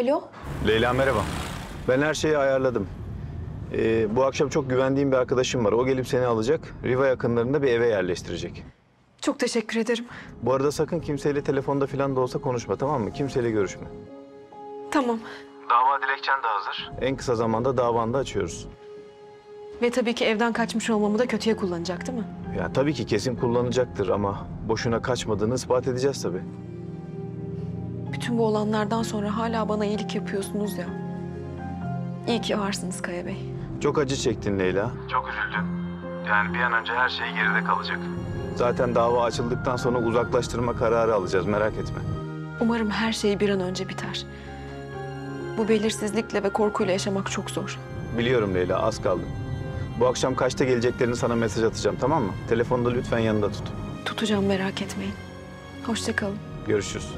Alo? Leyla merhaba. Ben her şeyi ayarladım. Ee, bu akşam çok güvendiğim bir arkadaşım var. O gelip seni alacak. Riva yakınlarında bir eve yerleştirecek. Çok teşekkür ederim. Bu arada sakın kimseyle telefonda falan da olsa konuşma tamam mı? Kimseyle görüşme. Tamam. Dava dilekçen de hazır. En kısa zamanda davanı da açıyoruz. Ve tabii ki evden kaçmış olmamı da kötüye kullanacak değil mi? Ya tabii ki kesin kullanacaktır ama boşuna kaçmadığını ispat edeceğiz tabii. Bütün bu olanlardan sonra hala bana iyilik yapıyorsunuz ya. İyi ki varsınız Kaya Bey. Çok acı çektin Leyla. Çok üzüldün. Yani bir an önce her şey geride kalacak. Zaten dava açıldıktan sonra uzaklaştırma kararı alacağız merak etme. Umarım her şey bir an önce biter. Bu belirsizlikle ve korkuyla yaşamak çok zor. Biliyorum Leyla az kaldı. Bu akşam kaçta geleceklerini sana mesaj atacağım tamam mı? Telefonu da lütfen yanında tut. Tutacağım merak etmeyin. Hoşça kalın. Görüşürüz.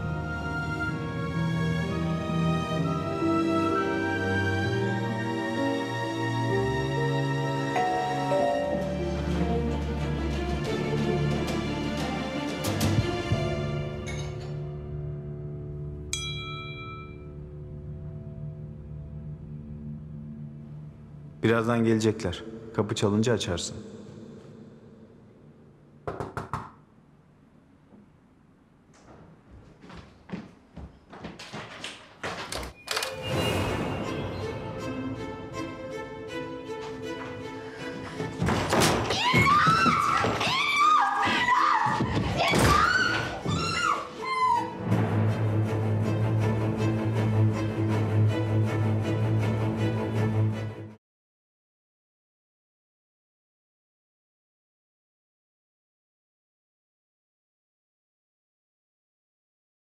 Birazdan gelecekler. Kapı çalınca açarsın.